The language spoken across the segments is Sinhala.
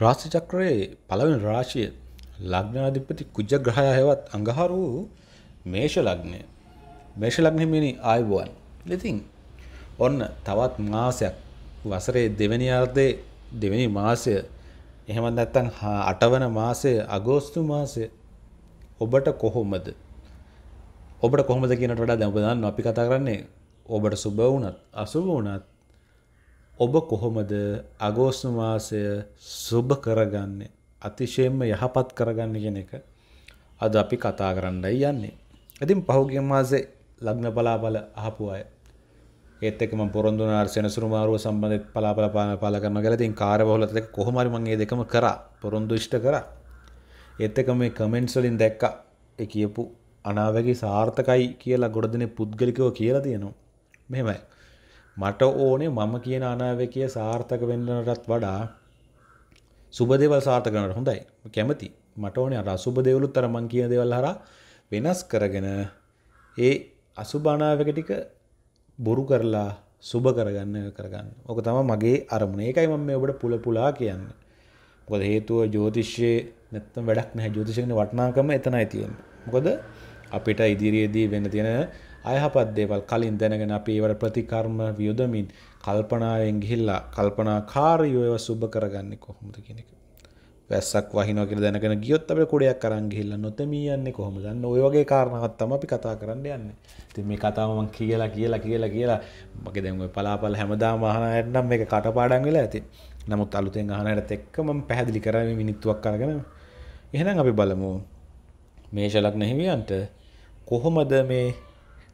රාශි චක්‍රයේ පළවෙනි රාශිය ලග්නාධිපති කුජ ග්‍රහය හෙවත් අඟහරු මේෂ ලග්නය. මේෂ ලග්නෙ මෙනි ආයුබෝවන්. ඉතින් ඔන්න තවත් මාසයක් වසරේ දෙවැනි අර්ධයේ දෙවැනි මාසය එහෙම නැත්තම් අටවන මාසය අගෝස්තු මාසය ඔබට කොහොමද? ඔබට කොහොමද කියනට වඩා දැන් ඔබ දන්න අපි කතා කරන්නේ ඔබට සුබ වුණත් අසුබ වුණත් ඔබ කොහොමද අගෝස්තු මාසය සුබ කරගන්නේ අතිශයෙන්ම යහපත් කරගන්න කියන එක අද අපි කතා කරන්නයි යන්නේ. ඉතින් පහුගිය මාසේ ලග්න බලාපල අහපු අය ඒත් එක්ක මම පොරොන්දු වුණා සෙනසුරු මාරුව සම්බන්ධ බලාපල පාල කරනවා කියලා ඉතින් කාර්යබහුලත් එක්ක කොහොම හරි මම මේ දෙකම කරා පොරොන්දු ඉෂ්ට කරා. ඒත් එක්ක මේ කමෙන්ට්ස් වලින් දැක්කා ඒ කියපු අනාවැකි සාර්ථකයි කියලා ගොඩ දෙනේ පුද්ගලිකව කියලා තියෙනවා. මෙහෙමයි. මට ඕනේ මම කියන අනාවැකිය සාර්ථක වෙන්නටත් වඩා සුබ දේවල් සාර්ථක කරනට හොඳයි. කැමති. මට ඕනේ අර අසුබ දේවලුත් අර මං කියන දේවල් හරහා වෙනස් කරගෙන ඒ අසුබ අනාවැක ටික බොරු කරලා සුබ කරගන්න කරගන්න. ඕක තමයි මගේ අරමුණ. ඒකයි මම මේ ඔබට පුල පුලා කියන්නේ. මොකද හේතුව ජ්‍යොතිෂයේ නැත්තම් වැඩක් නැහැ. ජ්‍යොතිෂයේ වටිනාකම එතනයි තියෙන්නේ. මොකද අපිට ඉදිරියේදී වෙන්න තියෙන අයහපත් දේවල් කලින් දැනගෙන අපි ඒවට ප්‍රතිකර්ම වියොදමින් කල්පනාවෙන් ගිහිල්ලා කල්පනාකාරීව ඒවා සුබ කරගන්නේ කොහොමද කියන එක. වැස්සක් වහිනවා කියලා දැනගෙන ගියොත් අපිට කුඩයක් අරන් ගිහිල්ලා නොතෙමී යන්නේ කොහොමද? අන්න ওই වගේ කාරණාවක් තමයි අපි කතා කරන්න යන්නේ. ඉතින් මේ කතාව මම කියලා කියලා කියලා කියලා මගේ දැන් ওই පලාපල හැමදාම අහන අයට නම් මේක කටපාඩම් වෙලා ඇති. නමුත් අලුතෙන් අහන අයට එක්ක මම පැහැදිලි කරා මේ මිනිත්තුවක් අරගෙන. එහෙනම් අපි බලමු මේෂ ලග්න හිමියන්ට කොහොමද මේ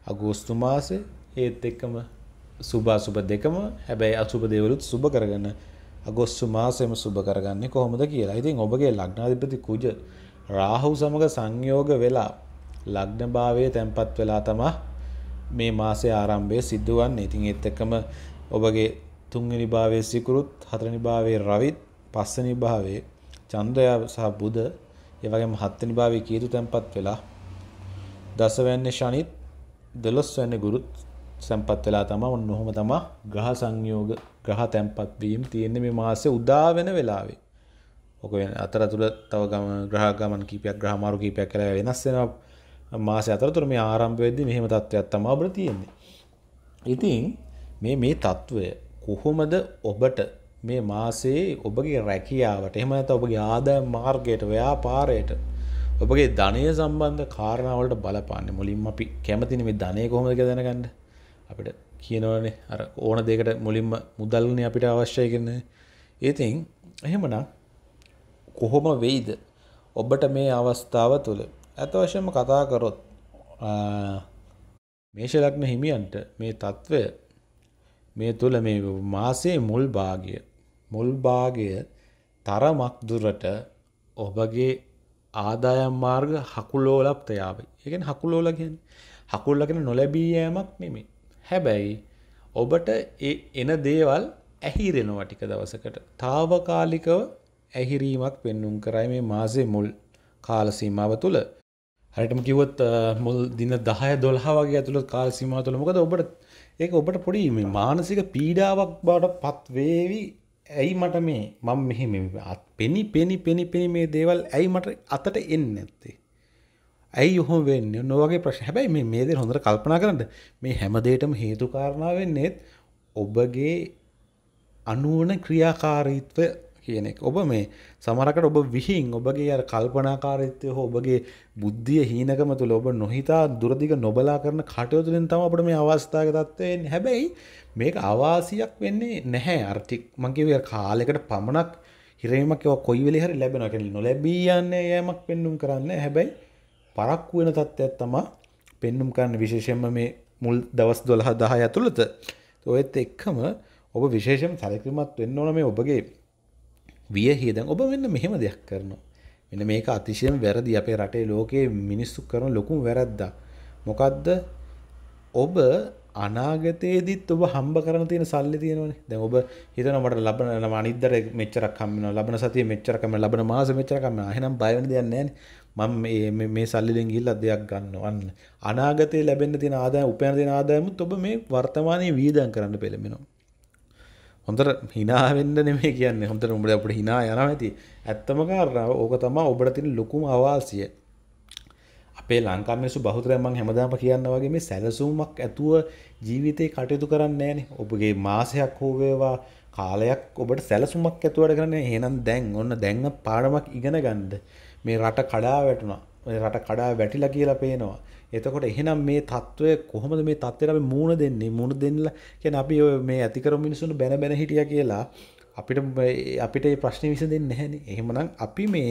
අගෝස්තු මාසේ ඒත් එක්කම සුභ අසුභ දෙකම හැබැයි අසුභ දේවලුත් සුභ කරගන්න අගෝස්තු මාසෙම සුභ කරගන්නේ කොහොමද කියලා. ඉතින් ඔබගේ ලග්නාධිපති කුජ රාහු සමග සංයෝග වෙලා ලග්න භාවයේ තැන්පත් වෙලා තමයි මේ මාසයේ ආරම්භය සිද්ධ වන්නේ. ඉතින් ඒත් එක්කම ඔබගේ තුන්වෙනි භාවයේ සිකුරුත් හතරවෙනි භාවයේ රවිත් පස්වෙනි භාවයේ චන්ද්‍රයා සහ බුධ ඒ වගේම හත්වෙනි භාවයේ කේතු තැන්පත් වෙලා දසවැන්නේ ශනිත් දොළොස්වැනි ගුරුත් සැම්පත් වෙලා තමා ඔන්න ඔහොම තමා ග්‍රහ සංයෝග ග්‍රහ තැන්පත් වීම තියෙන්නේ මේ මාසේ උදා වෙන වෙලාවේ. ඔක වෙන අතරතුර තව ගම ග්‍රහ ගමන් කීපයක් ග්‍රහ මාරු කීපයක් කරලා වෙනස් වෙනවා. මාසේ අතරතුර මේ ආරම්භ වෙද්දී මෙහෙම තත්ත්වයක් තමයි ඔබට තියෙන්නේ. ඉතින් මේ මේ తত্ত্বය කොහොමද ඔබට මේ මාසේ ඔබගේ රැකියාවට එහෙම නැත්නම් ඔබගේ ආදායම් මාර්ගයට ව්‍යාපාරයට ඔබගේ ධනය සම්බන්ධ කාරණාවලට බලපාන්නේ මුලින්ම අපි කැමතිනේ මේ ධනය කොහොමද කියලා දැනගන්න. අපිට කියනවනේ අර ඕන දෙයකට මුලින්ම මුදල්නේ අපිට අවශ්‍යයි කියන්නේ ඉතින් එහෙමනම් කොහොම වෙයිද? ඔබට මේ අවස්ථාව තුළ ඇත වශයෙන්ම කතා කරොත් මේෂ ලග්න හිමියන්ට මේ తත්වය මේ තුළ මේ මාසයේ මුල් භාගය මුල් භාගය තරමක් දුරට ඔබගේ ආදායම් මාර්ග හකුලෝලක් යාවයි. ඒ කියන්නේ හකුලෝල කියන්නේ හකුල්ලගෙන නොලැබී යෑමක් නෙමෙයි. හැබැයි ඔබට ඒ එන දේවල් ඇහිරෙනවා ටික දවසකට. తాවකාලිකව ඇහිරීමක් පෙන්눔 කරයි මේ මාසේ මුල් කාල සීමාව තුල. හරියටම කිව්වොත් මුල් දින 10 12 වගේ ඇතුළත කාල සීමාව තුල මොකද ඔබට ඒක ඔබට පොඩි මේ මානසික පීඩාවක් බවට පත් වේවි ඇයි මට මේ මම මෙහෙම පෙනි පෙනි පෙනි පෙනි මේ දේවල් ඇයි මට අතට එන්නේ නැත්තේ? ඇයි ඔහොම වෙන්නේ? නොවගේ ප්‍රශ්න. හැබැයි මේ මේ දේ හොඳට කල්පනා කරන්න. මේ හැම දෙයකටම හේතු කාරණා වෙන්නේ ඔබගේ අනුවන ක්‍රියාකාරීත්වය කියන එක. ඔබ මේ සමහරකට ඔබ විහිං ඔබගේ අර කල්පනාකාරීත්වය හෝ ඔබගේ බුද්ධිය හීනකම තුළ ඔබ නොහිතා දුරදිග නොබලා කරන කටයුතු වලින් තමයි අපිට මේ අවස්ථාවක තත්ත්වය එන්නේ. හැබැයි මේක අවාසියක් වෙන්නේ නැහැ. අර ටික මං කියුවේ කාලයකට පමණක් හිරවීමක් ඒවා කොයි වෙලේ හරි ලැබෙනවා. කියන්නේ නොලැබී යන්නේ යෑමක් පෙන්눔 කරන්නේ. හැබැයි පරක්කු වෙන තත්ත්වයක් තමයි පෙන්눔 කරන්න විශේෂයෙන්ම මේ මුල් දවස් 12 10 ඇතුළත. ඔයත් එක්කම ඔබ විශේෂයෙන් සැලකිලිමත් වෙන්න ඕන මේ ඔබගේ වියහියදැන් ඔබ මෙන්න මෙහෙම දෙයක් කරනවා. මෙන්න මේක අතිශයම වැරදි අපේ රටේ ලෝකයේ මිනිස්සු කරන ලොකුම වැරද්දක්. මොකද්ද? ඔබ අනාගතයේදීත් ඔබ හම්බ කරන තියෙන සල්ලි තියෙනවනේ. දැන් ඔබ හිතනවා මට ලබන අනිද්දාට මෙච්චරක් හම්බ වෙනවා. ලබන සතියේ මෙච්චරක් හම්බ ලබන මාසෙ මෙච්චරක් හම්බ වෙනවා. එහෙනම් බය වෙන්න දෙයක් නැහැ මම මේ මේ සල්ලි වලින් ගිහිල්ලා දෙයක් ගන්නවා. අන්න අනාගතේ ලැබෙන්න තියෙන ආදායම උපයන තියෙන ආදායමුත් ඔබ මේ වර්තමානයේ වීදම් කරන්න පෙළඹෙනවා. හොඳට හිනාවෙන්න නෙමේ කියන්න හොඳට උඹට අපට හිනා යන ඇති ඇත්තම කාරණාව ඕක තමා ඔබට තින ලොකුම අවාසිය අපේ ලංකාමසු බහුතරයමන් හැමදාම කියන්න වගේ මේ සැලසුමක් ඇතුව ජීවිතය කටයුතු කරන්න ෑන ඔබගේ මාසයක් හෝවේවා කාලයක් ඔබට සැලසුමක් ඇතුවට කරන්න හෙනම් දැන් ඔන්න දැන්න පාඩමක් ඉගෙන ගන්ඩ මේ රට කඩා වැටුණා. රට කඩා වැටිලා කියලා පේනවා. එතකොට එහෙනම් මේ තත්ත්වය කොහොමද මේ තත්ත්වයට අපි මූණ දෙන්නේ? මූණ දෙන්න කියන්නේ අපි මේ ඇතිකරමු මිනිසුන්ට බැන බැන හිටියා කියලා අපිට අපිට මේ ප්‍රශ්නේ විසඳෙන්නේ නැහැනේ. එහෙමනම් අපි මේ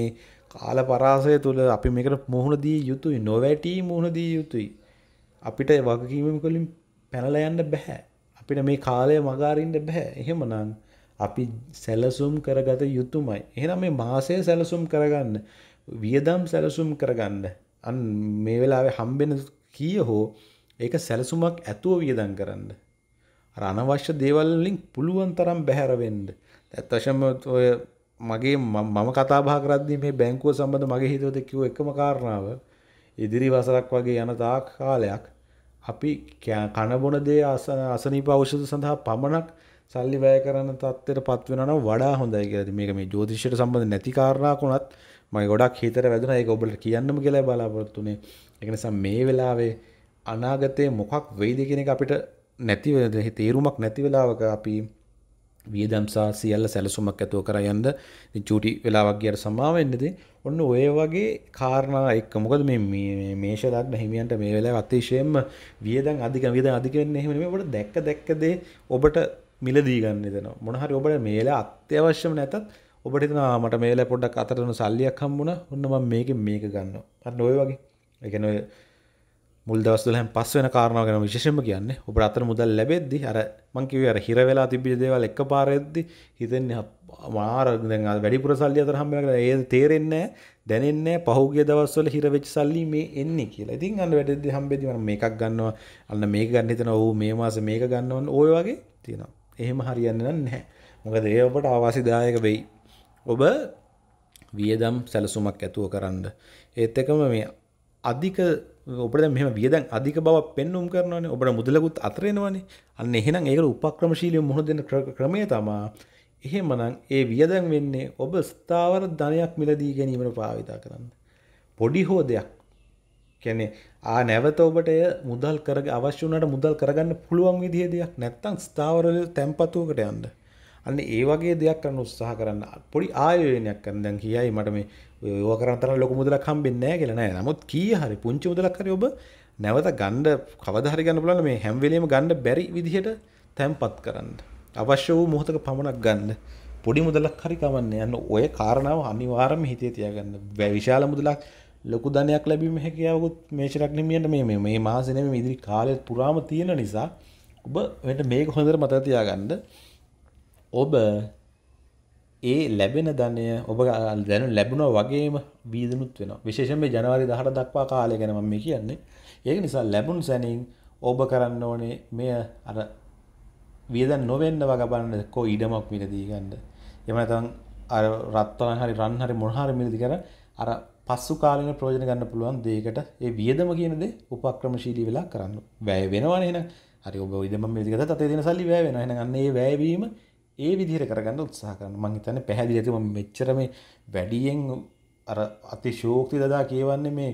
කාල පරාසය තුළ අපි මේකට මුහුණ දී යුතුයි නොවැටි මුහුණ දී යුතුයි. අපිට වගකීම් වලින් පැනලා යන්න බෑ. අපිට මේ කාලය මගාරින්න බෑ. එහෙමනම් අපි සැලසුම් කරගත යුතුමයි. එහෙනම් මේ මාසය සැලසුම් කරගන්න. වියදම් සැලසුම් කරගන්න. අන් මේ වෙලාවේ හම්බෙන කීය හෝ ඒක සැලසුමක් ඇතුව වියදම් කරන්න. අර අනවශ්‍ය දේවල් වලින් පුළුවන් තරම් බැහැර වෙන්න. ඇත්ත වශයෙන්ම ඔය මගේ මම කතා බහ කරද්දී මේ බැංකුව සම්බන්ධ මගේ හිතවත කිව්ව එකම කාරණාව ඉදිරි වසරක් වගේ යන තාක් කාලයක් අපි කන බොන දේ අසනීප ඖෂධ සඳහා පමණක් සල්ලි වැය කරන තත්ත්වයට පත් වෙනවා නම් වඩා හොඳයි කියලා. මේක මේ ජ්‍යොතිෂයට සම්බන්ධ නැති කාරණාවක් වුණත් මගේ ගොඩක් හිතට වැදුනා ඒක ඔබට කියන්නම කියලා බලාපොරොත්තු වෙන්නේ. ඒක නිසා මේ වෙලාවේ අනාගතයේ මොකක් වෙයිද කියන එක අපිට නැති තේරුමක් නැති වෙලාවක අපි වියදම් සහ සියල්ල සැලසුමක් ඇතුව කර යන්න චූටි වෙලාවක් ගියට සමාව වෙන්නද ඔන්න ඔය වගේ කාරණා එක්ක මොකද මේ මේෂ ලග්න හිමියන්ට මේ වෙලාවේ අතිශයින්ම වියදම් අධික වියදම් අධික වෙන්නේ එහෙම නෙමෙයි. ඔබට දැක්ක දැක්ක දේ ඔබට මිලදී ගන්න දෙනවා. මොන හරි ඔබට මේ වෙලාව අත්‍යවශ්‍යම නැතත් ඔබට හිතනවා මට මේල පොඩ්ඩක් අතරන සල්ලියක් හම්බුණා. ඔන්න මම මේකෙන් මේක ගන්නවා. අන්න ඔය වගේ. ඒ කියන්නේ ඔය මුල් දවස් වල හැම පස් වෙන කාරණාව ගැන විශේෂයෙන්ම කියන්නේ ඔබට අතර මුදල් ලැබෙද්දි අර මං කිව්වේ අර හිර වෙලා තිබිච්ච දේවල් එකපාර එද්දි හිතෙන්නේ මාර දැන් වැඩිපුර සල්ලි අතර හම්බ වෙනවා ඒ තේරෙන්නේ දැනෙන්නේ පහුගිය දවස්වල හිර වෙච්ච සල්ලි මේ එන්නේ කියලා. ඉතින් අන්න වැඩෙද්දි හම්බෙද්දි මම මේකක් ගන්නවා අන්න මේක ගන්න හිතනවා ඔව් මේ මාසේ මේක ගන්නවන්න ඔය වගේ තියෙනවා. එහෙම හරියන්නේ නැහැ. මොකද ඒ ඔබට අවාසිදායක වෙයි. ඔබ වියදම් සැලසුමක් ඇතුව කරන්න. ඒත් එකම මේ අධික ඔබට මෙම වියදන් අධික බව පෙන්නුම් කරනවනේ. ඔබට මුදලකුත් අතරෙනවනේ අන්න එහෙනම් ඒකට උපක්‍රමශීලිය මුහුණ දෙන ක්‍රමය තමා? එහෙමනම් ඒ වියදන් වෙන්නේ ඔබ ස්ථාවර ධනයක් මිලදී ගැනීමට භාවිතා කරන්න. පොඩි හෝ දෙයක්. කියන්නේ ආ නැවත ඔබට එය මුදල් කරග අවශ්‍ය වුණාට මුදල් කරගන්න පුළුවන් විදිහේ දෙයක්. නැත්තම් ස්ථාවර තැන්පතුවකට යන්න. අන්න ඒ වගේ දෙයක් කරන්න උත්සාහ කරන්න පොඩි ආයෝජනයක් කරන්න. දැන් කියයි මට මේ ඔය කරන තරම් ලොකු මුදලක් හම්බෙන්නේ නැහැ කියලා නෑ. නමුත් කී හරි පුංචි මුදලක් හරි ඔබ නැවත ගන්න කවදා හරි ගන්න පුළුවන් මේ හැම වෙලෙම ගන්න බැරි විදිහට තැම්පත් කරන්න. අවශ්‍ය වූ මොහොතක පමණක් ගන්න. පොඩි මුදලක් හරි කමන්නේ යන්න. ඔය කාරණාව අනිවාර්යයෙන්ම හිතේ තියාගන්න. විශාල මුදලක් ලොකු ධනයක් ලැබීම හැකියාවකුත් මේෂ ලග්නෙමියන්ට මේ මේ මාසෙ නෙමෙයි ඉදිරි කාලෙත් පුරාම තියෙන නිසා ඔබ වෙන්න මේක හොඳට මතක තියාගන්න. ඔබ ඒ ලැබෙන ධනය ඔබ දැන ලැබුණ වගේම වීදනුත් වෙන විශේෂම මේ ජනවාරි දහට දක්වා කාලය ගැන මම කියන්නේ. ඒක නිසා ලැබුණු සැනින් ඔබ කරන්න ඕනේ මෙය අර වියදන් නොවෙන්න වග බලන්න කෝ ඉඩමක් මිලදී ගන්න එහෙම නැත්නම් අර රත්තරන් හරි රන් හරි මොන හරි මිලදී කර අර පස්සු කාලෙන ප්‍රයෝජන ගන්න පුළුවන් දෙයකට ඒ වියදම කියන දේ උපක්‍රමශීලී වෙලා කරන්න. වැය වෙනවනේ එහෙනම්. හරි ඔබ ඉඩම මිලදී ගත්තා තතේ තියෙන සල්ලි වැය වෙනවා. එහෙනම් අන්න ඒ වැයවීම ඒ විදිහට කරගන්න උත්සාහ කරන්න මං හිතන්නේ පැහැදිලි ඇති මම මෙච්චර මේ වැඩියෙන් අර අතිශෝක්ති දදා කියවන්නේ මේ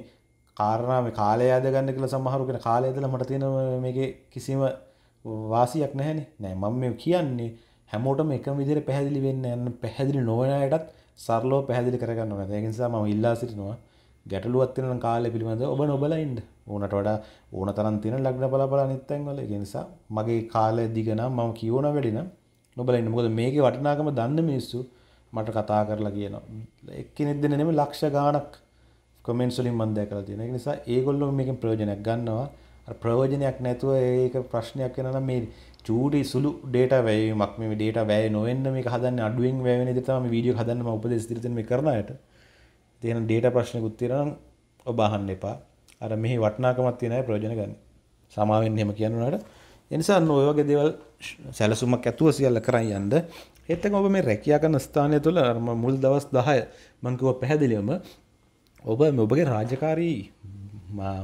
කාරණා මේ කාලය යද ගන්න කියලා සමහරු කියන කාලය ඇදලා මට තියෙන මේකේ කිසිම වාසියක් නැහැනේ. නෑ මම මේ කියන්නේ හැමෝටම එකම විදිහට පැහැදිලි වෙන්න යන පැහැදිලි නොවන අයටත් සරලව පැහැදිලි කරගන්න ඕනේ. ඒ නිසා මම ඉල්ලා සිටිනවා ගැටලුවක් තියෙන කාලය පිළිබඳව ඔබ නොබලා ඉන්න. ඕනට වඩා ඕන තරම් තියෙන ලග්න බල බල අනිත් තැන් වල ඒ නිසා මගේ කාලය දිග නම් මම කියවන වැඩි නම් නොබලන්න මොකද මේක වටිනාකම දන්න මිනිස්සු මට කතා කරලා කියනවා. එක්කෙනෙක් දෙන නෙමෙයි ලක්ෂ ගාණක් කමෙන්ට්ස් වලින් මම දැකලා තියෙනවා. ඒක නිසා ඒගොල්ලෝ මේකෙන් ප්‍රයෝජනයක් ගන්නවා. අර ප්‍රයෝජනයක් නැතුව ඒක ප්‍රශ්නයක් වෙනවා නම් මේ චූටි සුළු ඩේටා වැයවීමක් මේ ඩේටා වැය නොවෙන්න මේක හදන්නේ අඩුවෙන් වැය වෙන විදිහට තමයි මේ වීඩියෝ හදන්න මම උපදෙස් දීලා තියෙන මේ කරන අයට. තියෙන ඩේටා ප්‍රශ්නකුත් තියෙනවා නම් ඔබ අහන්න එපා. අර මෙහි වටිනාකමක් තියෙන අය ප්‍රයෝජන ගන්න. සමාවෙන්න එහෙම කියනවාට එනිසා ඔය වගේ දේවල් සැලසුමක් ඇතුව සියල්ල කරන් යන්න. ඒත් ඔබ මේ රැකියා කරන ස්ථානය තුළ මුල් දවස් 10 මම කිව්වා පැහැදිලිවම ඔබ ඔබගේ රාජකාරී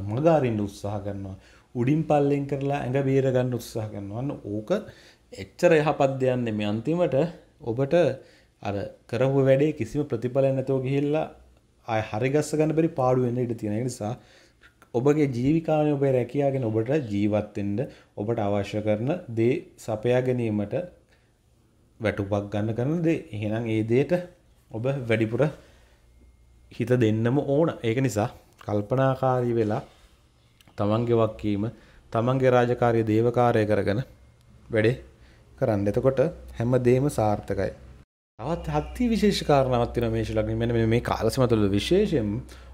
මග අරින්න උත්සාහ කරනවා. උඩින් පල්ලෙන් කරලා ඇඟ බේර ගන්න උත්සාහ කරනවා. අන්න ඕක එච්චර යහපත් දෙයන්නේ මේ අන්තිමට ඔබට අර කරපු වැඩේ කිසිම ප්‍රතිඵලයක් නැතුව ගිහිල්ලා ආය හරිගස්ස ගන්න බැරි පාඩු වෙන්න ඉඩ තියෙන නිසා ඔබගේ ජීවිකාවය ඔබේ රැකියාගෙන ඔබට ජීවත් වෙන්න ඔබට අවශ්‍ය කරන දේ සපයා ගැනීමට වැටුපක් ගන්න කරන දේ. එහෙනම් ඒ දෙයට ඔබ වැඩිපුර හිත දෙන්නම ඕන. ඒක නිසා කල්පනාකාරී වෙලා තමන්ගේ වක්කීම තමන්ගේ රාජකාරිය දේවකාරය කරගෙන වැඩේ කරන්න. එතකොට හැම දෙයක්ම සාර්ථකයි. තවත් හත්ති විශේෂ කාරණාවක් තියෙනවා මේෂ ලග්නෙ මෙන්න මේ කාලසීම තුළ විශේෂයෙන්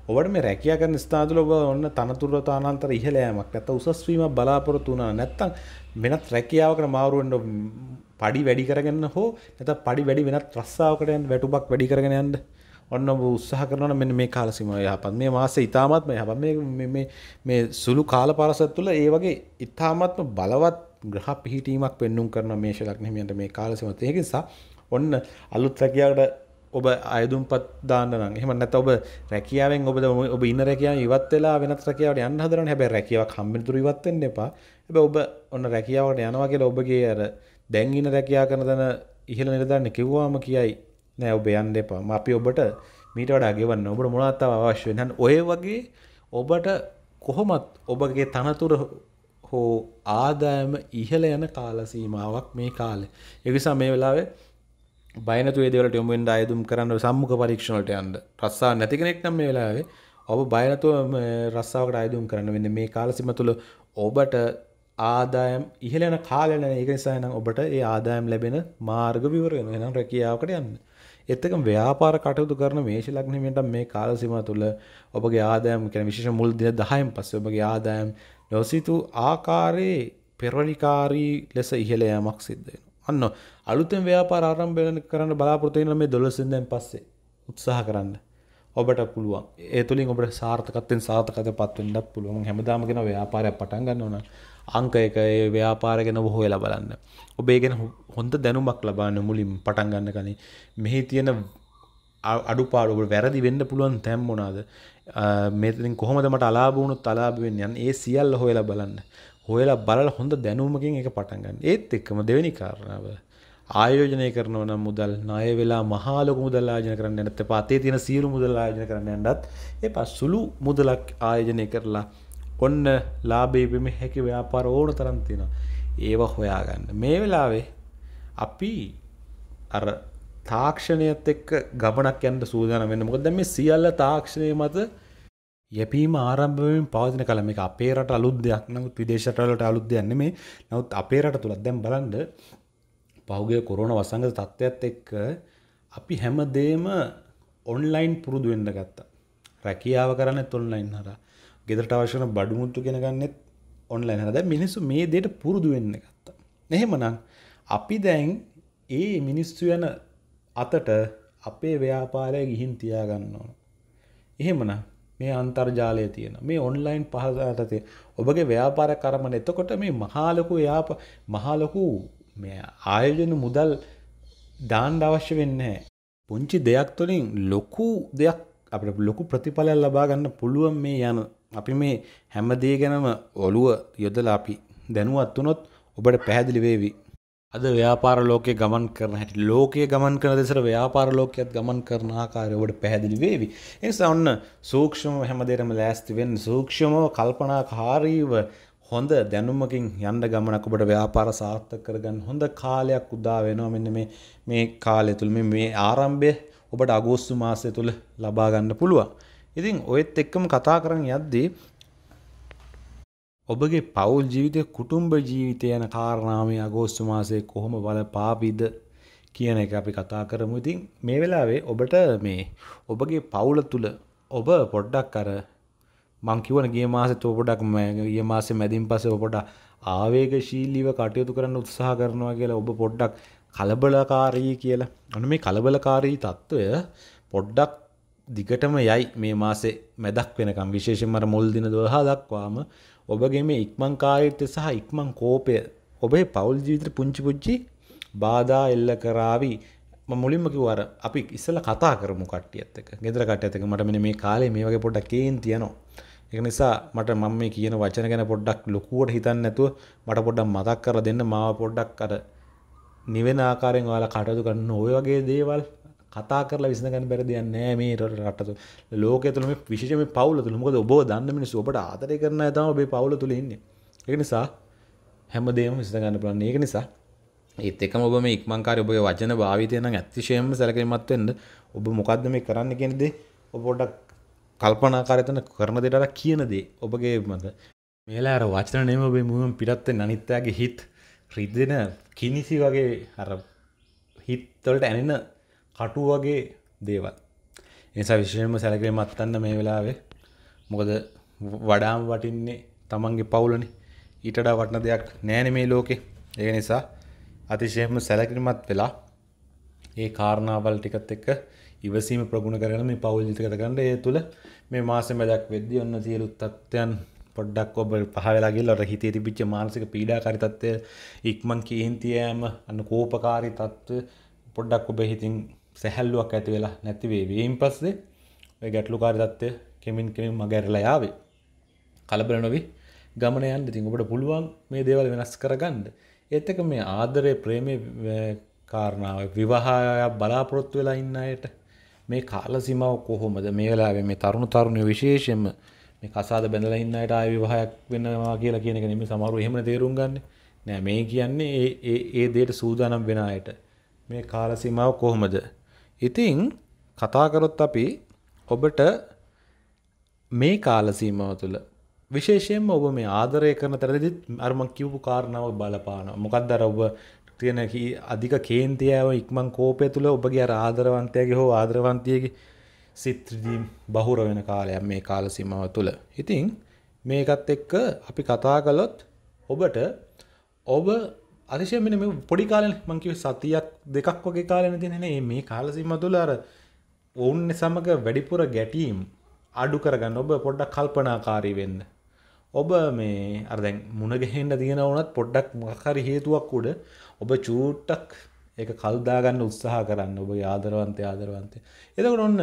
ඔබට මේ රැකියා කරන ස්ථාන තුළ ඔබ ඔන්න තනතුරු තානාන්තර ඉහළ යෑමක් නැත්නම් උසස් වීමක් බලාපොරොත්තු වුණා. නැත්නම් වෙනත් රැකියාවකට මාරු වෙන්න පඩි වැඩි කරගෙන හෝ නැත්නම් පඩි වැඩි වෙනත් රස්සාවකට යන්න වැටුපක් වැඩි කරගෙන යන්න. ඔන්න ඔබ උත්සාහ කරනවා මෙන්න මේ කාල සීමාව යහපත්. මේ මාසෙ ඉතාමත්ම යහපත්. මේ මේ මේ සුළු කාල පාරසත් තුළ ඒ වගේ ඉතාමත්ම බලවත් ග්‍රහ පිහිටීමක් පෙන්눔 කරන මේෂ ලග්න හිමියන්ට මේ කාල සීමාව ඒක නිසා ඔන්න අලුත් රැකියාවකට ඔබ අයදුම්පත් දාන්න නම්. එහෙම නැත්නම් ඔබ රැකියාවෙන් ඔබ ඔබ ඉන්න රැකියාව ඉවත් වෙලා වෙනත් රැකියාවට යන්න හදනවනේ. හැබැයි රැකියාවක් හම්බෙන තුරු ඉවත් වෙන්න එපා. හැබැයි ඔබ ඔන්න රැකියාවට යනවා කියලා ඔබගේ අර දැන් ඉන්න රැකියාව කරන තැන ඉහළ නිලධාරින් කිව්වාම කියයි නෑ ඔබ යන්න එපා. මම අපි ඔබට මීට වඩා ගෙවන්න. ඔබට මොනවද තව අවශ්‍ය වෙන්නේ? ඔය වගේ ඔබට කොහොමත් ඔබගේ තනතුර හෝ ආදායම ඉහළ යන කාල සීමාවක් මේ කාලේ. ඒ නිසා මේ වෙලාවේ බයනතු ඒදවලට යොමුෙන්ට අයදුම් කරන්න සම්මුඛ පරීක්ෂණට යන්න. රස්සා නැති කෙනෙක් නම් මේ වෙලාවේ. ඔබ බයනතුව රස්සාාවට අයදුම් කරන්න වෙන්න. මේ කාලසිම තුළ ඔබට ආදායම් ඉහලෙන කාලන ඒක නිසානම් ඔබට ඒ ආදායම් ලැබෙන මාර්ග විවරෙන එනම් රැකියාවකට යන්න. එත්තක ව්‍යාපාර කටයුතු කරන මේශ ලක්නමට මේ කාලසිම තුළ ඔබගේ ආදායම් කැන විශේෂ මුල් දින දහයම් පස්ස ඔබගේ ආදායම් නොසිතු ආකාරයේ පෙරවලිකාරී ලෙස ඉහලයමක් සිද්ධෙන. අන්න අලුතෙන් ව්‍යාපාර ආරම්භ කරන්න බලාපොරොත්තු වෙන මේ 12 වෙනිදාන් පස්සේ උත්සාහ කරන්න. ඔබට පුළුවන්. ඒ තුලින් ඔබට සාර්ථකත්වයෙන් සාර්ථකත්වයටපත් වෙන්නත් පුළුවන්. මම හැමදාම කියන ව්‍යාපාරයක් පටන් ගන්න ඕන. අංක එක ඒ ව්‍යාපාරය ගැන ඔබ හොයලා බලන්න. ඔබ ඒ ගැන හොඳ දැනුමක් ලබන්න මුලින් පටන් ගන්න කලින් මෙහි තියෙන අඩුපාඩු ඔබට වැරදි වෙන්න පුළුවන් තැන් මොනවාද? මෙතනින් කොහොමද මට අලාභ වුණොත් අලාභ වෙන්නේ? ඒ සියල්ල හොයලා බලන්න. හොයලා බලලා හොඳ දැනුමකින් ඒක පටන් ගන්න. ඒත් එක්කම දෙවෙනි කාරණාව ආයෝජනය කරනවා නම් මුදල් ණය වෙලා මහා ලොකු මුදල් ආයෝජනය කරන්න යන්නත් එපා. අතේ තියෙන සියලු මුදල් ආයෝජනය කරන්න යන්නත් එපා. සුළු මුදලක් ආයෝජනය කරලා ඔන්න ලාභේ වෙමි හැකි ව්‍යාපාර ඕන තරම් තියෙනවා. ඒව හොයාගන්න. මේ වෙලාවේ අපි අර තාක්ෂණයත් එක්ක ගමනක් යන්න සූදානම් වෙන්න. මොකද දැන් මේ සියල්ල තාක්ෂණය මත යැපීම ආරම්භවෙන් පවතින කල මේක අපේ රට අලුත් දෙයක් නමුත් විදේශ රටවලට අලුත් දෙයක් නෙමෙයි. නමුත් අපේ රට තුලත් දැන් බලන්න පහුගිය කොරෝනා වසංගත තත්ත්වයත් එක්ක අපි හැමදේම ඔන්ලයින් පුරුදු වෙන්න ගත්තා. රැකියාව කරන්නෙත් ඔන්ලයින් හරහා. ගෙදරට අවශ්‍ය කරන බඩු මුට්ටු ගෙන ගන්නෙත් ඔන්ලයින් හරහා. දැන් මිනිස්සු මේ දෙයට පුරුදු වෙන්න ගත්තා. එහෙමනම් අපි දැන් ඒ මිනිස්සු යන අතට අපේ ව්‍යාපාරය ගිහින් තියාගන්න ඕන. එහෙමනම් මේ අන්තර්ජාලය තියෙන මේ ඔන්ලයින් පහතතිය ඔබගේ ව්‍යාපාර කරමන. එතකොට මේ මහාලොකු යාප මහාලොකු මේ ආයෝජන මුදල් දාණ්ඩ අවශ්‍ය වෙන්නේ පුංචි දෙයක් තුළින් ලොකු දෙයක් අපට ලොකු ප්‍රතිඵලයක් ලබා ගන්න පුළුවන් මේ යන. අපි මේ හැම දේ ගැනම ඔළුව යොදලා අපි දැනුවත් වුණොත් ඔබට පැහැදිලි වේවි. අද ව්‍යාපාර ලෝකයේ ගමන් කරන හැටි ලෝකයේ ගමන් කරන දෙසට ව්‍යාපාර ලෝකයේත් ගමන් කරන ආකාරය ඔබට පැහැදිලි වේවි. ඒ නිසා ඔන්න සූක්ෂමව හැමදේටම ලෑස්ති වෙන්න සූක්ෂමව කල්පනාකාරීව හොඳ දැනුමකින් යන්න ගමනක් ඔබට ව්‍යාපාර සාර්ථක කරගන්න හොඳ කාලයක් උදා වෙනවා මෙන්න මේ මේ කාලය තුල මේ මේ ආරම්භය ඔබට අගෝස්තු මාසය තුල ලබා ගන්න පුළුවන්. ඉතින් ඔයත් එක්කම කතා කරන් යද්දී ඔබගේ පවුල් ජීවිතය කුටුම්බ ජීවිතය යන කාරණාමය අගෝස්තු මාසය කොහොම බල පාපිද කියන එක අපි කතා කරමු. ඉතින් මේ වෙලාවේ ඔබට මේ ඔබගේ පවුල තුළ ඔබ පොඩ්ඩක් අර මං කිවන ගේ මාසෙ තෝ පොඩක් ගිය මාසෙ මැදින් පස්සේ ඔබට ආවේගශීලීව කටයුතු කරන්න උත්සාහ කරනවා කියලා ඔබ පොඩ්ඩක් කලබලකාරී කියලා. අන්න මේ කලබලකාරී తত্ত্বය පොඩ්ඩක් දිගටම යයි මේ මාසේ මැදක් වෙනකම්. විශේෂයෙන්ම මුල් දින 12 දක්වාම ඔබගේ මේ ඉක්මංකාරීත්වය සහ ඉක්මං කෝපය. ඔබේ පවුල් ජීවිතේ පුංචි පුංචි බාධා එල්ල කරાવી. මම මුලින්ම කිව්වා අර අපි ඉස්සෙල්ලා කතා කරමු කට්ටියත් එක්ක. ගෙදර කට්ටියත් එක්ක. මට මෙන්න මේ කාලේ මේ වගේ පොඩ්ඩක් කේන්ති යනවා. ඒක නිසා මට මම මේ කියන වචන ගැන පොඩ්ඩක් ලොකුවට හිතන්නේ නැතුව මට පොඩ්ඩක් මතක් කරලා දෙන්න. මාව පොඩ්ඩක් අර නිවෙන ආකාරයෙන් ඔයාලා කටයුතු කරන්න ඔය වගේ දේවල්. කතා කරලා විසඳගන්න බැරි දෙයක් නෑ මේ රට තුළ. ලෝකයේ තුල මේ විශේෂයෙන් මේ පවුල තුල මොකද ඔබව දන්න මිනිස්සු ඔබට ආදරය කරන අය තමයි ඔබේ පවුල තුල ඉන්නේ. ඒක නිසා හැමදේම විසඳගන්න පුළුවන්. ඒක නිසා ඒත් එකම ඔබ මේ ඉක්මන්කාරී ඔබගේ වචන භාවිතය නම් අතිශයින්ම සැලකිලිමත් වෙන්න ඔබ මොකද්ද මේ කරන්න කියන දේ ඔබ පොඩ්ඩක් කල්පනාකාරීතන කරන දෙයට අර කියන දේ ඔබගේ මත මේලා අර වචන නෙමෙයි ඔබේ මුවෙන් පිටත් වෙන අනිත්‍යගේ හිත් රිදෙන කිනිසි වගේ අර හිත් වලට ඇනෙන කටු වගේ දේවල්. ඒ නිසා විශේෂයෙන්ම සැලකිලිමත් වෙන්න මේ වෙලාවේ මොකද වඩාම වටින්නේ තමන්ගේ පවුලනේ. ඊට වඩා වටින දෙයක් නෑනේ මේ ලෝකේ. ඒ නිසා අතිශයම සැලකිලිමත් වෙලා ඒ කාරණාවල් ටිකත් එක්ක ඉවසීම ප්‍රගුණ කරගෙන මේ පෞල් ජීවිත ගත කරන්න ඒ තුල මේ මාසෙ මැදක් වෙද්දී ඔන්න සියලු තත්ත්වයන් පොඩ්ඩක් ඔබ පහ වෙලා ගිහලා අර හිතේ තිබිච්ච මානසික පීඩාකාරී තත්ත්වය ඉක්මන් කීහින්ති යෑම අන්න කෝපකාරී තත්ත්වය පොඩ්ඩක් ඔබ හිතින් සැහැල්ලුවක් ඇති වෙලා නැති වේවි. ඊයින් පස්සේ ඔය ගැටලුකාරී තත්ත්වය කෙමින් කෙමින් මගහැරලා යාවේ. කලබල නොවි ගමන යන්න. ඉතින් ඔබට පුළුවන් මේ දේවල් වෙනස් කරගන්න. ඒත් එක මේ ආදරය ප්‍රේමය කාරණාව විවාහයක් බලාපොරොත්තු වෙලා ඉන්න අයට මේ කාල සීමාව කොහොමද මේ වෙලාවේ මේ තරුණ තරුණියෝ විශේෂයෙන්ම මේ කසාද බැඳලා ඉන්න අයට ආය විවාහයක් වෙනවා කියලා කියන එක නෙමෙයි සමහරව එහෙම තේරුම් ගන්න. නෑ මේ කියන්නේ ඒ ඒ ඒ දෙයට සූදානම් වෙන අයට මේ කාල සීමාව කොහොමද? ඉතින් කතා කරොත් අපි ඔබට මේ කාල සීමාව තුළ විශේෂයෙන්ම ඔබ මේ ආදරය කරන තරදිත් අර මං කියපු කාරණාව බලපානවා. මොකක්ද අර ඔබ තියෙන අධික කේන්තියව ඉක්මන් කෝපය තුළ ඔබගේ අර ආදරවන්තයාගේ හෝ ආදරවන්තියගේ සිත් රිදීම් බහුර වෙන කාලයක් මේ කාල සීමාව තුළ. ඉතින් මේකත් එක්ක අපි කතා කළොත් ඔබට ඔබ අතිශයම මේ පොඩි කාලෙන් මං කිව්වේ සතියක් දෙකක් වගේ කාලෙන තියෙනනේ මේ කාල සීමාව තුළ අර ඔවුන් සමග වැඩිපුර ගැටීම් අඩු කරගන්න ඔබ පොඩ්ඩක් කල්පනාකාරී වෙන්න. ඔබ මේ අර දැන් මුණ ගැහෙන්න තියෙන වුණත් පොඩ්ඩක් මොකක් හරි හේතුවක් උඩ ඔබ චූට්ටක් ඒක කල් දාගන්න උත්සාහ කරන්න ඔබගේ ආදරවන්තය ආදරවන්තය. එතකොට ඔන්න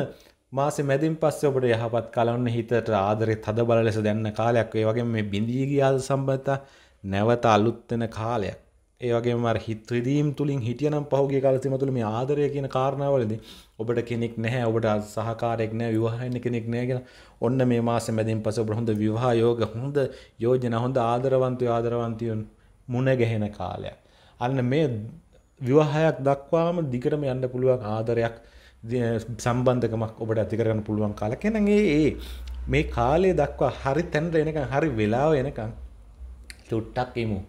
මාසේ මැදින් පස්සේ ඔබට යහපත් කලවන්න හිතට ආදරේ තද බල ලෙස දැන්න කාලයක් ඒ වගේම මේ බිඳී ගිය ආද සම්බන්ධතා නැවත අලුත් වෙන කාලයක්. ඒ වගේම අර හිත රිදීම් තුලින් හිටියනම් පහුගිය කාල සීම තුල මේ ආදරය කියන කාරණාවලදී ඔබට කෙනෙක් නැහැ ඔබට සහකාරයෙක් නැහැ විවාහ වෙන්න කෙනෙක් නැහැ කියලා ඔන්න මේ මාසෙ මැදින් පස්සේ ඔබට හොඳ විවාහ යෝග හොඳ යෝජනා හොඳ ආදරවන්තයෝ ආදරවන්තියෝ මුණ ගැහෙන කාලයක්. අන්න මේ විවාහයක් දක්වාම දිගටම යන්න පුළුවන් ආදරයක් සම්බන්ධකමක් ඔබට ඇති කරගන්න පුළුවන් කාලයක්. එහෙනම් ඒ මේ කාලය දක්වා හරි තැනට එනකන් හරි වෙලාව එනකන් චුට්ටක් ඉමු.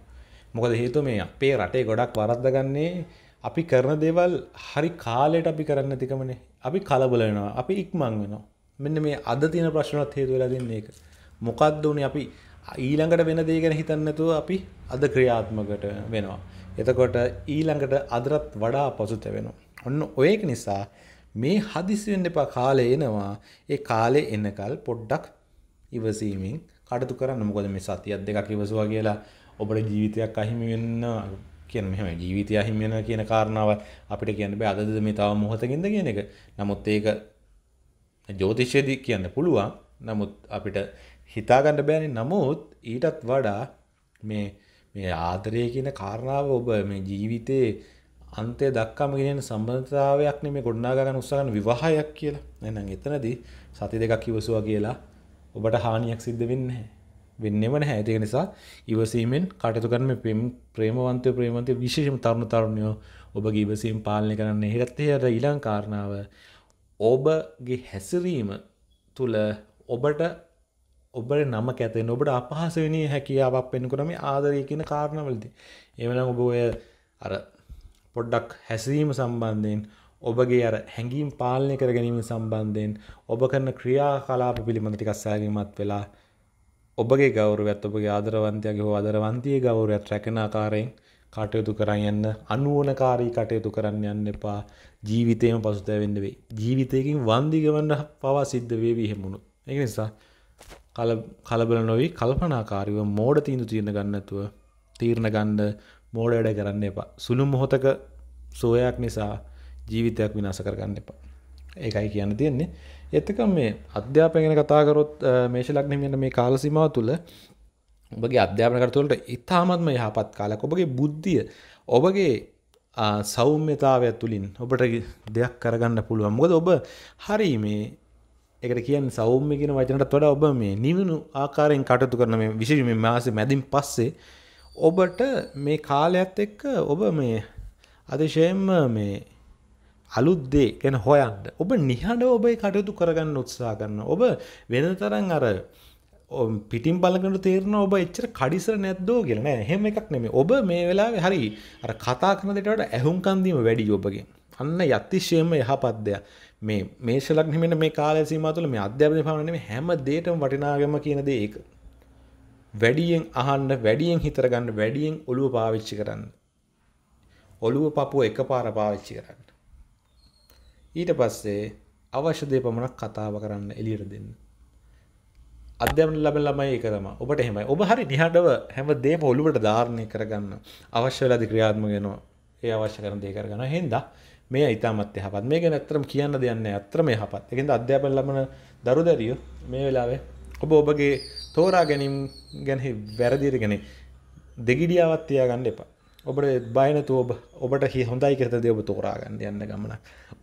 මොකද හේතුව මේ අපේ රටේ ගොඩක් වරද්දගන්නේ අපි කරන දේවල් හරි කාලයට අපි කරන්න තිකමනේ අපි කලබල වෙනවා. අපි ඉක්මං වෙනවා. මෙන්න මේ අද තියෙන ප්‍රශ්නවත් හේතු වෙලා දෙන්නේ ඒක. මොකක්ද උනේ අපි ඊළඟට වෙන දේ ගැන හිතන්නේ නැතුව අපි අද ක්‍රියාත්මකට වෙනවා. එතකොට ඊළඟට අදටත් වඩා පසුතැවෙනවා ඔන්න ඔය එක නිසා මේ හදිසි වෙන්න එපා. කාලේ එනවා. ඒ කාලේ එනකල් පොඩ්ඩක් ඉවසීමෙන් කටයුතු කරන්න. මොකද මේ සතියක් දෙකක් ඉවසුවා කියලා ඔබට ජීවිතයක් අහිමි වෙන්න කියන මෙහෙම ජීවිතය අහිමි වෙනවා කියන කාරණාව අපිට කියන්න බෑ අදද මේ තව මොහොතකින්ද කියන එක. නමුත් ඒක ජ්‍යොතිෂයේදී කියන්න පුළුවන්. නමුත් අපිට හිතාගන්න බෑනේ. නමුත් ඊටත් වඩා මේ මේ ආදරය කියන කාරණාව ඔබ මේ ජීවිතේ අන්තය දක්වාම ගෙනෙන සම්බන්ධතාවයක් නෙමෙයි ගොඩනගා ගන්න උත්සාහ කරන විවාහයක් කියලා. එහෙනම් එතනදී සති දෙකක් ඉවසුවා කියලා ඔබට හානියක් සිද්ධ වෙන්නේ නැහැ. වෙන්නෙම නැහැ. ඒක නිසා ඉවසීමෙන් කටයුතු කරන මේ ප්‍රේමවන්තයෝ ප්‍රේමවන්තයෝ විශේෂම තරුණ තරුණියෝ ඔබගේ ඉවසීම පාලනය කරන්න. එහෙත් එහට ඊළඟ කාරණාව ඔබගේ හැසිරීම තුල ඔබට ඔබට නම කැතෙන ඔබට අපහාස වෙන හැකියාවක් වෙනකොට මේ ආදරය කියන කාරණාවලදී. එවනම් ඔබ ඔය අර පොඩ්ඩක් හැසිරීම සම්බන්ධයෙන් ඔබගේ අර හැඟීම් පාලනය කර ගැනීම සම්බන්ධයෙන් ඔබ කරන ක්‍රියා කලාප පිළිබඳ ටිකක් සෑහීමත් වෙලා ඔබගේ ගෞරවයත් ඔබගේ ආදරවන්තයාගේ හෝ ආදරවන්තියේ ගෞරවයත් රැකෙන ආකාරයෙන් කටයුතු කරන් යන්න අනුවනකාරී කටයුතු කරන්න යන්න එපා ජීවිතේම පසුතැවෙන්න වෙයි. ජීවිතයකින් වන්දි ගවන්න පවා සිද්ධ වේවි එහෙම වුණොත්. ඒක නිසා කලබල නොවි කල්පනාකාරීව මෝඩ තීන්දුව తీරන ගන්න නැතුව තීරණ ගන්න මෝඩ වැඩ කරන්න එපා. සුළු මොහොතක සෝයක් නිසා ජීවිතයක් විනාශ කරගන්න එපා. ඒකයි කියන්න තියෙන්නේ. එතක මේ අධ්‍යාපනගෙන කතා කරොත් මේෂ ලග්නහිමියන්න මේ කාල සීමාව තුළ ඔබගේ අධ්‍යාපන කරතුවලට ඉතාමත්ම යහපත් කාලයක් ඔබගේ බුද්ධිය ඔබගේ සෞම්‍යතාවයක් තුළින් ඔබට දෙයක් කරගන්න පුළුවන් මොකද ඔබ හරි මේ එකට කියන් සෞම්‍ය කියන වචනට තොඩ ඔබ මේ නිවුණු ආකාරයෙන් කටයුතු කරන මේ විශේෂ මේ මාස මැදින් පස්සේ ඔබට මේ කාලයත් එක්ක ඔබ මේ අතිශයෙන්ම මේ අලුත්දේ ගැන හොයන්න. ඔබ නිහඬ ඔබයි කටයුතු කරගන්න උත්සා කරන්න ඔබ වෙන තරන් අර පිටින් බලකට තේරන ඔබ එච්චර කඩිසර නැද්දෝ කියලන හෙම එකක් නෙමේ ඔබ මේ වෙලා හරි අර කතා කරන දෙටට ඇහුම්කන්දීම වැඩි ඔබගේ අන්න යත්තිශයම යහපත්දයක් මේ මේශලක් හිමෙන මේ කාලය සීම තුළ මේ අධ්‍යාපනය පවනම හැම දේටම වටිනාගම කියනද ඒක. වැඩියෙන් අහන්න වැඩියෙන් හිතරගන්න වැඩියෙන් ඔළුව පාවිච්චි කරන්න. ඔළුව පපුුව එක පාර පාවිච්චි කරන්න. ඊට පස්සේ අවශ්‍යදය පමණක් කතාව කරන්න එලියට දෙන්න. අධ්‍යමන ලබ ළමයි එක තම ඔබට හෙමයි ඔබ හරි නිහටව හැම දේම ඔළුවට ධාරණය කරගන්න අවශ්‍ය වෙලාදි ක්‍රියාත්මගෙනවා ඒ අවශ්‍ය කරන දේ කරගන්න හින්දා මේ ඉතාමත් යහපත්. මේක නැත්තරම් කියන්න දෙයන්න ඇත්‍රම යහපත්. එකද අධ්‍යාපන ලබන දරුදැරියෝ මේ වෙලාවේ ඔබ ඔබගේ තෝරා ගැනීම් ගැන වැරදිරගෙන දෙගිඩියාවත්තියා ගන්න එපා. ඔබට බයනතු ඔබ ඔබට හි හොඳයි කරත ඔබ තෝරාගන්න යන්න ගමන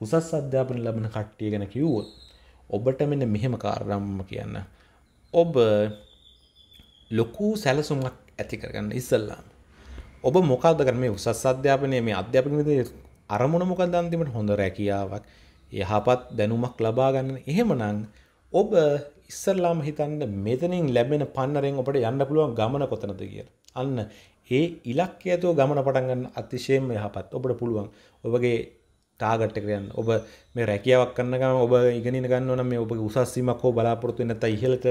උසස් අධ්‍යාපන ලබන කට්ටිය ගැන කිව්වොත් ඔබට මෙන්න මෙහෙම කාරම්ම කියන්න. ඔබ ලොකු සැලසුමක් ඇති කරගන්න ඉස්සල්ලාම. ඔබ මොකක්ද කරම මේ උසස් අධ්‍යාපනය මේ අධ්‍යාපන අරමුණ මොකද අන්තිමට? හොඳ රැකියාවක් යහපත් දැනුමක් ලබා ගන්න. එහෙමනං ඔබ ඉස්සරලාම හිතන්න මෙතනින් ලැබෙන පන්නරෙන් ඔබට යන්න පුළුවන් ගමන කොතනද කිය. අන්න ඒ ඉලක්කය ඇතුව ගමන පටන්ගන්න අතිශයම යහපත්. ඔබට පුළුවන්. ඔබගේ ටාගට්ට කරයන්න ඔබ මේ රැකියාවක් කන්නගම ඔබ ඉගෙන ගන්න මේ ඔබ උසස්සීමක් හෝ බලාපොරොත්තු නැත ඉහලට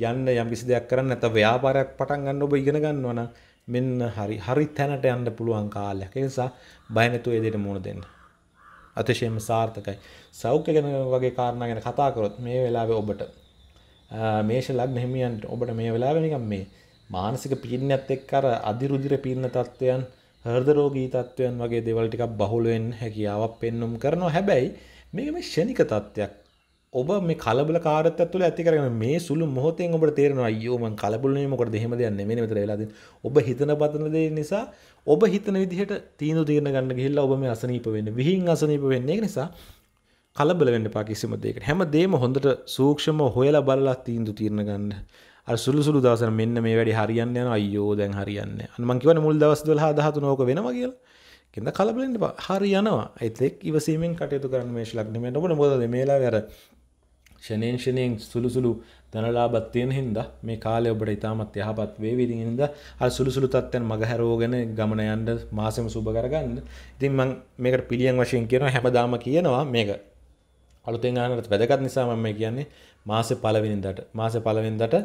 යන්න යම් කිසි දෙයක් කරන්න ඇත ව්‍යාපාරයක් පටන් ගන්න ඔබ ඉගෙන ගන්නවන මෙන්න හරි හරි තැනට යන්න පුළුවන් කාලයක්. නිසා බයනතු ඒදට මුණ දෙන්න. අතිශයම සාර්ථකයි. සෞඛ්‍ය ගැන වගේ කාරණ ගැන කතාකරොත් මේ වෙලාව ඔබට මේෂ ලක් නෙහිමියන්ට ඔබට මේ වෙලාවෙනිකම් මේ මානසික පීඩනයත් එක්ක අර අධිරුධිර පීඩන තත්වයන් හෘද රෝගී තත්වයන් වගේ දේවල් ටිකක් බහුල වෙන්න හැකියාවක් පෙන්눔 කරනවා. හැබැයි මේක මේ ෂණික තත්වයක්. ඔබ මේ කලබලකාරීත්වය තුළ ඇති කරගෙන මේ සුළු මොහොතෙන් ඔබට තේරෙනවා අයියෝ මං කලබලුනේ මොකටද එහෙම දෙයක් නෙමෙයි මෙතන වෙලා දෙන්නේ. ඔබ හිතන බතන දේ නිසා ඔබ හිතන විදිහට තීන්දුව తీරන ගන්න ගිහිල්ලා ඔබ මේ අසනීප වෙන්නේ. විහිං අසනීප වෙන්නේ. ඒක නිසා කලබල වෙන්න එපා කිසිම දෙයකට. හැම දෙයක්ම හොඳට සූක්ෂමව හොයලා බලලා තීන්දුව తీරන ගන්න. අර සුළු සුළු දවසට මෙන්න මේ වැඩි හරියන්න යනවා අයියෝ දැන් හරියන්නේ නැහැ. අන්න මං කියවනේ මුල් දවස් 12 13 ඕක වෙනවා කියලා. කින්ද කලබල වෙන්න එපා. හරියනවා. ඒත් එක් ඉවසීමෙන් කටයුතු කරන්න මේෂ ලග්නෙ ඔබට මොකද මේ වෙලාවේ අර ෂණයෙන් ෂණයෙන් සුළු සුළු ධනලාභත් තියෙන හින්දා මේ කාලේ ඔබට ඉතාමත් යහපත් වේවි. ඉතින් හින්දා අර සුළු සුළු තත්ත්වයන් මගහැරවගෙන ගමන යන්න මාසෙම සුබ කරගන්න. ඉතින් මං මේකට පිළියම් වශයෙන් කියනවා හැමදාම කියනවා මේක අලුතෙන් ගන්නට වැදගත් නිසා මම මේ කියන්නේ මාසේ පළවෙනිදාට මාසේ පළවෙනිදාට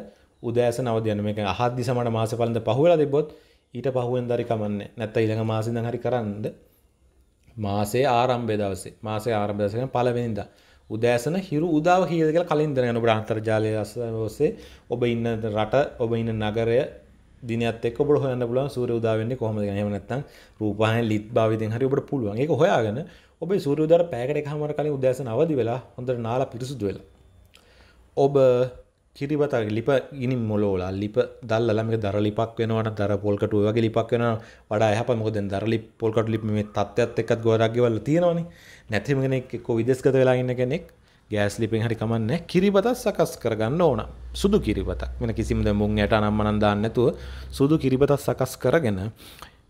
උදෑසන අවදියන්න. මේක අහත් දිසමට මාස පලඳ පහුවෙලා තිබොත් ඊට පහුවෙන් දරි කමන්න. නැත්ත ඉළඟ මාසිද හරි කරන්න. මාසේ ආරම්භය දවසේ. මාසේ ආරම්භදසන පලවෙනිද උදෑසන හිරු උදාව හිදකල කලින් දන ඔබ අන්තර්ජාලය ඔස්සේ ඔබ ඉන්න රට ඔබ ඉන්න නගරය දිනත් එක් ඔබ හොයන්න පුලන් සූර උදාවන්නේ කොහම හම නැත්තම් රූපහන ලිත් භාවිතෙන් හරි ඔබට පුළුවන්. එක හොයාගෙන ඔබ සූරදර පෑකට හමර කලින් උදෑසන අවදි වෙලා හොඳට නාලා පිරිසුදු වෙලා. ඔබ කිරිබත ලිප ගිනි මොලෝලා ලිප දල් ළමක දරලිපක් වෙනවන දර පොල්කටුව වගේ ලිපක් වෙන වඩා යහප මොකද දරලි පොල්කට ලිප මේ තත්ත්වත් එක්කත් ගොඩක්ගෙවල තියෙනවනි. නැතිම කෙනෙක් එක්ක විදෙස්ගත වෙලා ඉන්න කෙනෙක් ගෑස් ලිපෙන් හරි කමන්න කිරිබතත් සකස් කරගන්න ඕන. සුදු කිරිබතක්. වෙන කිසිම මුං යට නම්මනන් දාන්න නැතුව සුදු කිරිබතත් සකස් කරගෙන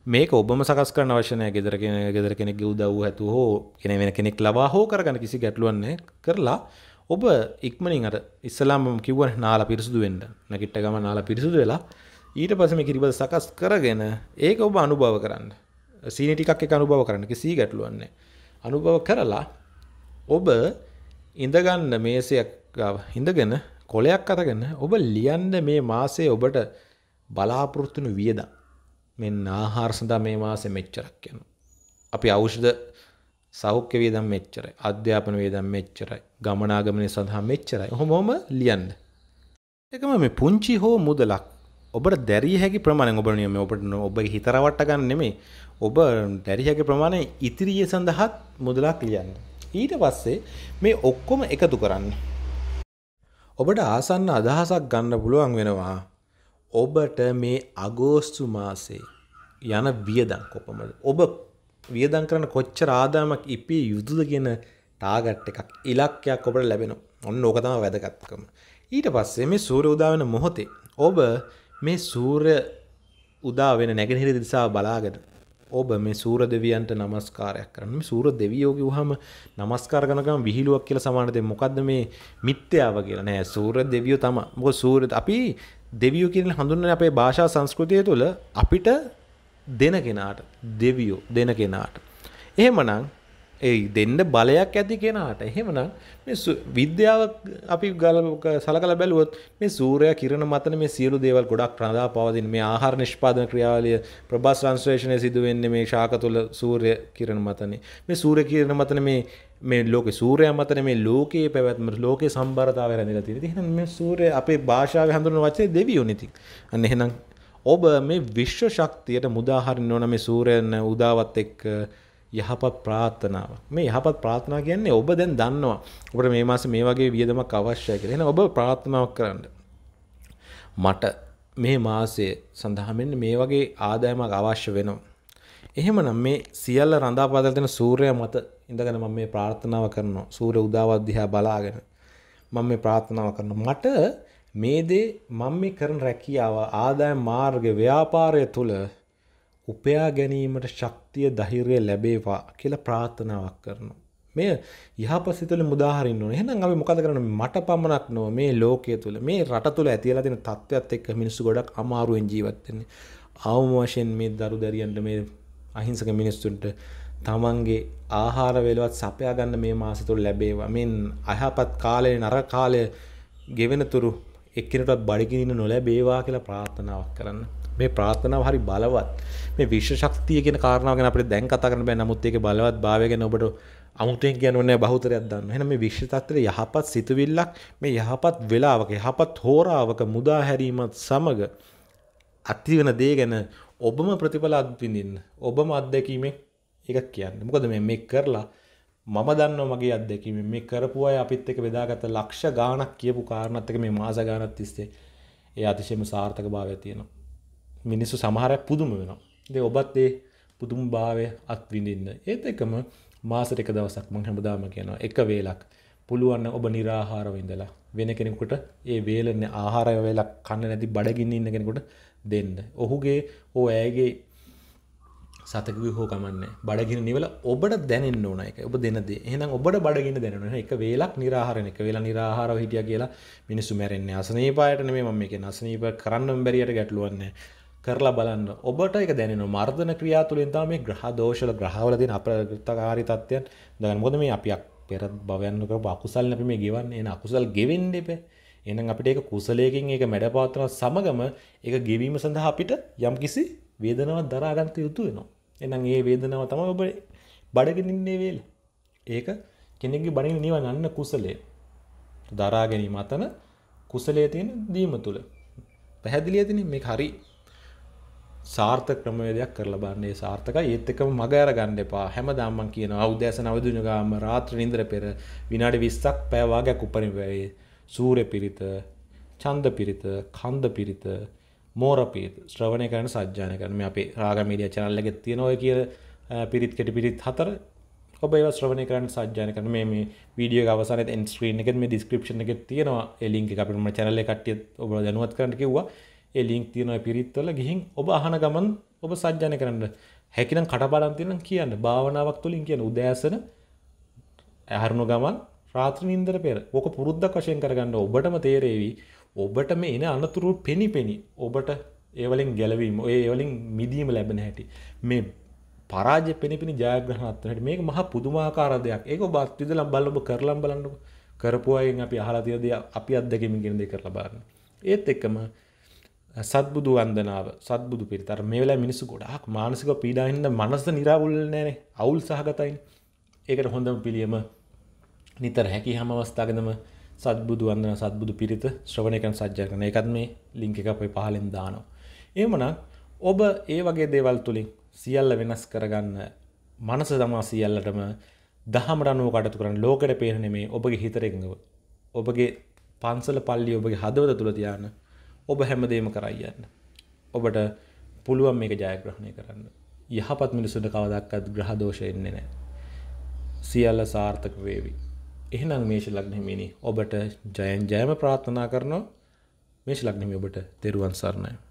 මේක ඔබම සකස් කරන අවශ්‍යනය ගෙදර කෙන ගෙදර කෙනෙක් උදව් ඇතු හෝ කෙන වෙන කෙනෙක් ලබා හෝ කරගන්න කිසි ගැටලුවන්නේ කරලා ඔබ ඉක්මනින් අර ඉස්සලාම කිව්ව නාල පිරිසුදු වෙන්න නැගිට්ට ගම නාල පිරිසුදු වෙලා ඊට පස්සේ මේ කිරිබත සකස් කරගෙන ඒක ඔබ අනුභව කරන්න. සීනි ටිකක් එක අනුභව කරන්න කිසි ගැටලුවක් නැහැ. අනුභව කරලා ඔබ ඉඳගන්න මේසයක් ගාව ඉඳගෙන කොලයක් අරගෙන ඔබ ලියන්න මේ මාසේ ඔබට බලාපොරොත්තු වෙන වියදම් මෙන්න ආහාර සඳහා මේ මාසේ මෙච්චරක් යනවා. අපි ඖෂධ සෞඛ්‍ය වියදම් මෙච්චරයි. අධ්‍යාපන වියදම් මෙච්චරයි. ගමනාගමනය සඳහා මෙච්චරයි. ඔහොමම ලියන්න. එකම මේ පුංචි හෝ මුදලක් ඔබට දැරිය හැකි ප්‍රමාණය ඔබ නියම ඔබට ඔබගේ හිත රවට්ට ගන්න නෙමෙයි. ඔබ දැරිය හැකි ප්‍රමාණය ඉතිරිය සඳහාත් මුදලක් ලියන්න. ඊට පස්සේ මේ ඔක්කොම එකතු කරන්න. ඔබට ආසන්න අදහසක් ගන්න පුළුවන් වෙනවා. ඔබට මේ අගෝස්තු මාසේ යන වියදම් කොපමද? ඔබ වියදම් කරන කොච්චර ආදායමක් ඉපිය යුතුද කියන ටාගට් එකක් ඉලක්කයක් ඔබට ලැබෙන ඔන්න ඕක තමයි වැදගත්කම. ඊට පස්සේ මේ සූර්ය උදා වෙන මොහොතේ ඔබ මේ සූර්ය උදා වෙන නැගෙනහිර දිශාව බලාගෙන ඔබ මේ සූර දෙවියන්ට නමස්කාරයක් කරන්න. සූර දෙවියෝග වහම නමස්කාර කනකම් විහිලුවක් කියල සමානතය මොකක්ද මේ මිත්‍යාව කියලා? නෑ සූර දෙවියෝ තම මොක සූරත අපි දෙවියෝ කියන හඳුන්න අපේ භාෂා සංස්කෘතිය තුළ අපිට දෙන කෙනාට දෙවියෝ දෙන කෙනාට එහෙමනං ඒ දෙන්න බලයක් ඇති කෙනාට එහෙමනම් මේ විද්‍යාව අපි ගල සලකල බැලුවොත් මේ සූරය කිරණ මතන මේ සියලු දේවල් ගොඩක් රඳා පවතින මේ ආහාර නිෂ්පාදන ක්‍රියාවලිය ප්‍රභාස් ට්‍රාන්ස්ලේෂනය සිදු වෙන්නේ මේ ශාක තුල සූර්ය කිරණ මතනේ මේ සූර්ය කිරණ මතන මේ මේ ලෝකේ සූර්යයා මතන මේ ලෝකයේ පැවැත්ම ලෝකේ සම්බරතාවය රැඳිලා තියෙන. ඉතින් මේ සූර්ය අපේ භාෂාවේ හඳුන්වන වචනේ දෙවියෝනේ ඉතින්. අන්න එහෙනම් ඔබ මේ විශ්ව ශක්තියට මුදා හරින්න ඕන මේ සූර්යයන් උදාවත් එක්ක යහපත් ප්‍රාර්ථනාව මේ යහපත් ප්‍රාර්ථනා කියන්නේ ඔබ දැන් දන්නවා ඔබට මේ මාස මේ වගේ වියදමක් අවශ්‍යයි කියලා. එහෙනම් ඔබ ප්‍රාර්ථනාවක් කරන්න. මට මේ මාසයේ සඳහාමෙන් මේ වගේ ආදායමක් අවශ්‍ය වෙනවා. එහෙමනම් මේ සියල්ල රඳා පදලා තියෙන සූර්යයා මත ඉඳගෙන මම මේ ප්‍රාර්ථනාව කරනවා. සූර්ය උදාවත් දිහා බලාගෙන මම මේ ප්‍රාර්ථනාව කරනවා. මට මේ දේ මම මේ කරන රැකියාව ආදායම් මාර්ග ව්‍යාපාරය තුළ උපයා ගැනීමට ශක්තිය දහිරය ලැබේවා කියලා ප්‍රාර්ථනාවක් කරනවා. මේ යහපත් සිතුල මුදාහරින්න ඕනේ. එහෙනම් අපි මොකද කරන්නේ? මට පමණක් නොව මේ ලෝකයේ තුල මේ රට තුල ඇතිලා තියෙන තත්ත්වයක් එක්ක මිනිස්සු ගොඩක් අමාරුවෙන් ජීවත් වෙන්නේ. ආවම වශයෙන් මේ දරු දැරියන්ට මේ අහිංසක මිනිස්සුන්ට තමන්ගේ ආහාර වේලවත් සපයා ගන්න මේ මාස තුල ලැබේවා. මේ අයහපත් කාලේ නරක කාලය ගෙවෙන තුරු එක්කෙනෙකුට බඩගිනින්න නොලැබේවා කියලා ප්‍රාර්ථනාවක් කරන්න. මේ ප්‍රාර්ථනාව හරි බලවත් මේ විශ්ව ශක්තිය කියන කාරණාව ගැන අපිට දැන් කතා කරන්න බෑ නමුත් ඒකේ බලවත් භාවය ගැන ඔබට අමුතුවෙන් කියන්න ඕනේ බහුතරයක් දන්න. එහෙනම් මේ විශ්ව තත්ත්වයේ යහපත් සිතුවිල්ලක් මේ යහපත් වෙලාවක යහපත් හෝරාවක මුදා හැරීමත් සමග ඇති වෙන දේ ගැන ඔබම ප්‍රතිඵල අත්විඳින්න. ඔබම අත්දැකීමෙන් ඒක කියන්න. මොකද මේ මේක කරලා මම දන්නවා මගේ අත්දැකීමෙන් මේ කරපු අය අපිත් එක්ක බෙදාගත්ත ලක්ෂ ගාණක් කියපු කාරණාත් එක්ක මේ මාස ගාණක් තිස්සේ ඒ අතිශයම සාර්ථකභාවය තියෙනවා. මිනිස්සු සමහරක් පුදුම වෙනවා. ඉතින් ඔබත් ඒ පුදුම භාවය අත්විඳින්න. ඒත් එකම මාසෙට එක දවසක් මම හැමදාම කියනවා එක වේලක් පුළුවන් ඔබ निराහාරව ඉඳලා වෙන කෙනෙකුට ඒ වේලනේ ආහාර වේලක් කන්න නැති බඩගින්න ඉන්න කෙනෙකුට දෙන්න. ඔහුගේ ඕ ඇයගේ සතකගේ හෝ කමන්න බඩගෙන නිවල ඔබට දැනෙන් ඕන එක. ඔබ දෙනද එහෙනම් ඔබට බඩගෙන දැනන එක වේලක් නිරහරණ එක වෙලා නිරහාර හිටිය කියලා මිනිස්සු මැරෙන්නේ. අසනී පායට නෙමේ මම එක නසනීප කරන්න බැරියට ගැටලුවන්න කරලා බලන්න. ඔබට එක දැනෙන මර්ධන ක්‍රියා තුළින් තම මේ ග්‍රහ දෝෂල ග්‍රහවලතින් අප්‍රගෘත්තකාරි තත්ත්වයන් දැන් මොද මේ අපි පෙර භවයන්නක අකුසල් නැපි මේ ගෙවන්න. එන අකුසල් ගෙවෙන් දෙපේ එනම් අපිට එක කුසලයකින් ඒක මැඩපාතන සමගම එක ගෙවීම සඳහා අපිට යම් කිසි වේදනවත් දරාගන්ත යුතු වෙනවා. එහෙනම් ඒ වේදනාව තමයි ඔබ බඩගින්න ඉන්නේ වේල ඒක කෙනෙක්ගේ බඩගින්න නිවන අන්න කුසලය දරා ගැනීම අතන කුසලයේ තියෙන දීම තුල පැහැදිලි ඇතිනේ මේක හරි සාර්ථක ක්‍රමවේදයක් කරලා බලන්න. ඒ සාර්ථකයි. ඒත් එක්කම මග අරගන්න එපා. හැමදාම මම කියනවා උදෑසන අවදින ගාම රාත්‍රී නින්දර පෙර විනාඩි 20ක් පැය වාගයක් උපරිම වෙයි. සූර්ය පිරිත, ඡන්ද පිරිත, කන්ද පිරිත, මෝර පිරිත ශ්‍රවණය කරන සජ්ජායන කරන මේ අපේ රාග මීඩියා channel එකේ තියෙන ඔය කියන පිරිත් කෙටි පිරිත් හතර ඔබ ඒවා ශ්‍රවණය කරන්න සජ්ජායන කරන මේ මේ වීඩියෝ එක අවසානයේ end screen එකෙත් මේ description එකේ තියෙනවා. ඒ link එක අපිට මම channel එක කට්ටිය ඔබ දැනුවත් කරන්න කිව්වා. ඒ ලින්ක් තියෙන පිරිත්වල ගිහින් ඔබ අහන ගමන් ඔබ සජ්ජනය කරන්න. හැකිනම් කටපාඩම් තියෙනම් කියන්න. භාවනාවක් තුළින් කියන උදෑසන ඇහරුණු ගමන් රාත්‍රී නින්දර පෙර. ඕක පුරුද්දක් වශයෙන් කරගන්න ඔබටම තේරේවි. ඔබට මේ එන අනතුරු පෙනි පෙනි ඔබට ඒවලින් ගැලවීම ඔය ඒවලින් මිදීම ලැබෙන හැටි. මේ පරාජය පෙනිපිනි ජයග්‍රහණත් හැටි. මේක මහා පුදුමාකාර දෙයක්. ඒක ඔබ අත්විඳලා බලන්න ඔබ කරලා බලන්නකො. කරපු අයෙන් අපි අහලා තියෙන දේ අපි අත්දැකීමින් කියන දේ කරලා බලන්න. ඒත් එක්කම සත්බුදු වන්දනාව සත්බුදු පිරිතර මේ වෙලාවේ මිනිස්සු ගොඩාක් මානසික පීඩාවෙන් මනස නිරාවුල් නැනේ අවුල් සහගතයි. ඒකට හොඳම පිළියම නිතර හැකි හැම අවස්ථාවකදම සත්බුදු වන්දන සත්බුදු පිරිත ශ්‍රවණය කරන සජ්ජය කරන එකත් මේ ලින්ක් එක අපේ පහලින් දානවා. එහෙමනම් ඔබ ඒ වගේ දේවල් තුලින් සියල්ල වෙනස් කරගන්න මනස තමා සියල්ලටම දහමට අනුව කටයුතු කරන්න ලෝකෙට පේන නෙමේ ඔබගේ හිතට එකඟව. ඔබගේ පන්සල පල්ලි ඔබගේ හදවත තුල තියාන ඔබ හැමදේම කරයි යන්න. ඔබට පුළුවන් මේක ජයග්‍රහණය කරන්න. යහපත් මිනිසුන්ට කවදක්කත් ග්‍රහදෝෂ එන්නේ නෑ. සියල්ල සාර්ථක වේවි. එහෙනම් මේෂ ලග්නහිමිනි ඔබට ජයන් ජයම ප්‍රාර්ථනා කරනවා මේෂ ලග්නහිමි ඔබට තෙරුවන් සරණයි.